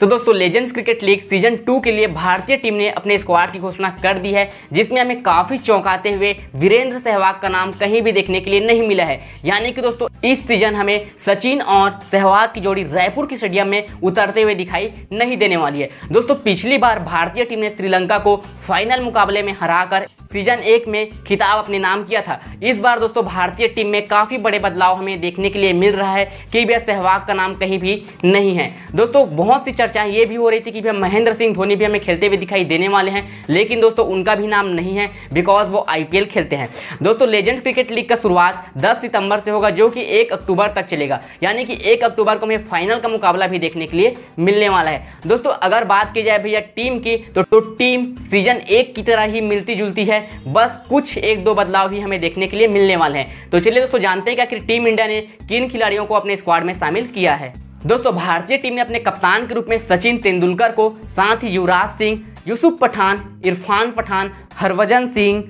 तो दोस्तों legends cricket league season two के लिए भारतीय टीम ने अपने स्क्वाड की घोषणा कर दी है, जिसमें हमें काफ़ी चौंकाते हुए वीरेंद्र सहवाग का नाम कहीं भी देखने के लिए नहीं मिला है। यानी कि दोस्तों इस सीज़न हमें सचिन और सहवाग की जोड़ी रायपुर की स्टेडियम में उतरते हुए दिखाई नहीं देने वाली है। दोस्तों, पिछली बार भारतीय टीम ने श्रीलंका को फाइनल मुकाबले में हराकर सीज़न एक में खिताब अपने नाम किया था। इस बार दोस्तों, भारतीय टीम में काफ़ी बड़े बदलाव हमें देखने के लिए मिल रहा है कि भैया सहवाग का नाम कहीं भी नहीं है। दोस्तों, बहुत सी चर्चाएँ ये भी हो रही थी कि भैया महेंद्र सिंह धोनी भी हमें खेलते हुए दिखाई देने वाले हैं, लेकिन दोस्तों, उनका भी नाम नहीं है बिकॉज़ वो आईपीएल खेलते हैं। दोस्तों लेजेंड क्रिकेट लीग का शुरुआत दस सितंबर से होगा, जो कि एक अक्टूबर तक चलेगा। यानी कि एक अक्टूबर को हमें फाइनल का मुकाबला भी देखने के लिए मिलने वाला है। दोस्तों अगर बात की जाए भैया टीम की तो, तो टीम सीज़न एक की तरह ही मिलती जुलती है। बस कुछ एक दो बदलाव ही हमें देखने के लिए मिलने वाले हैं। तो चलिए दोस्तों जानते हैं कि टीम इंडिया ने किन खिलाड़ियों को अपने स्क्वाड में शामिल किया है। दोस्तों भारतीय टीम ने अपने कप्तान के रूप में सचिन तेंदुलकर को साथ ही युवराज सिंह यूसुफ पठान इरफान पठान हरभजन सिंह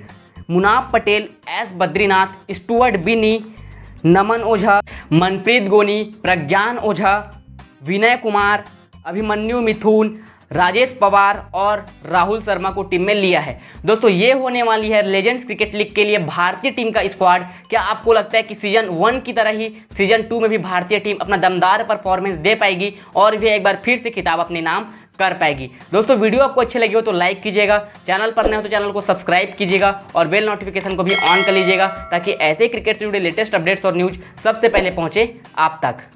मुनाब पटेल एस बद्रीनाथ स्टुअर्ट बिनी नमन ओझा, मनप्रीत गोनी, प्रज्ञान ओझा, विनय कुमार, अभिमन्यु मिथुन, राजेश पवार और राहुल शर्मा को टीम में लिया है। दोस्तों, ये होने वाली है लेजेंड्स क्रिकेट लीग के लिए भारतीय टीम का स्क्वाड क्या आपको लगता है कि सीज़न वन की तरह ही सीज़न टू में भी भारतीय टीम अपना दमदार परफॉर्मेंस दे पाएगी? और भी एक बार फिर से खिताब अपने नाम कर पाएगी। दोस्तों, वीडियो आपको अच्छी लगी हो तो लाइक कीजिएगा, चैनल पर नए हो तो चैनल को सब्सक्राइब कीजिएगा और बेल नोटिफिकेशन को भी ऑन कर लीजिएगा ताकि ऐसे क्रिकेट से जुड़े लेटेस्ट अपडेट्स और न्यूज़ सबसे पहले पहुँचे आप तक।